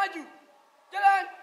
maju Jalan.